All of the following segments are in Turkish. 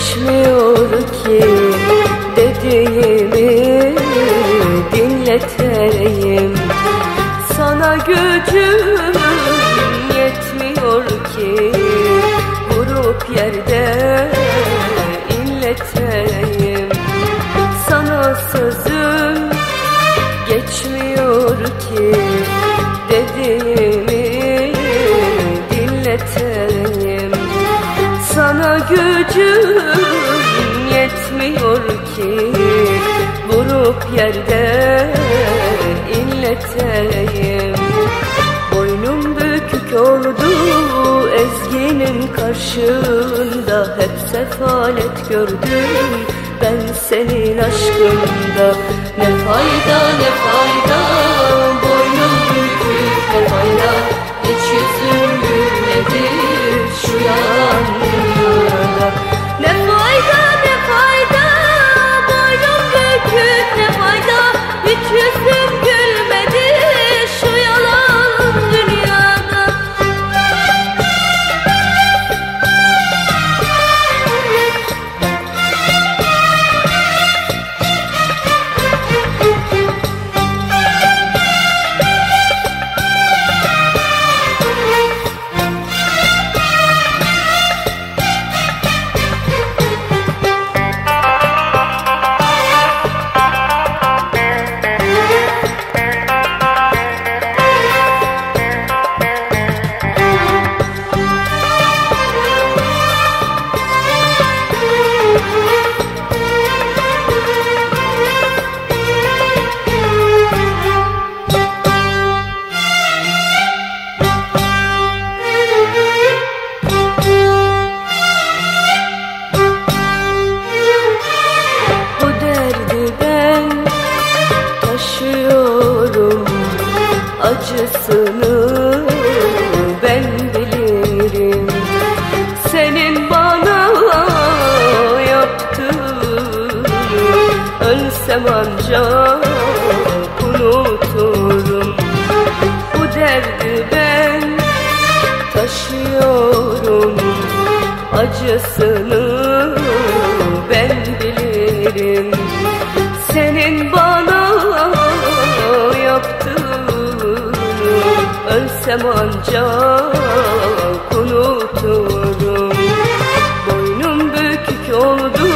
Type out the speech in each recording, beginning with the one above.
geçmiyor ki Dediğimi dinletereyim Sana gücüm yetmiyor ki Vurup yerde inletereyim Sana sözüm geçmiyor ki Dediğimi gücüm yetmiyor ki. Vurup yerde inleteyim. Boynum bükük oldu ezginin karşında. Hep sefalet gördüm ben senin aşkında. Ne Acısını ben bilirim. Senin bana yaptığını Ölsem ancak unuturum. Bu derdi ben taşıyorum Acısını ben bilirim. Senin bana Ölsem ancak unuturum. Boynum bükük oldu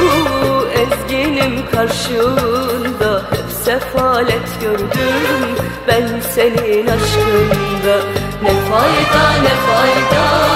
ezginim karşında. Hep sefalet gördüm ben senin aşkında. Ne fayda ne fayda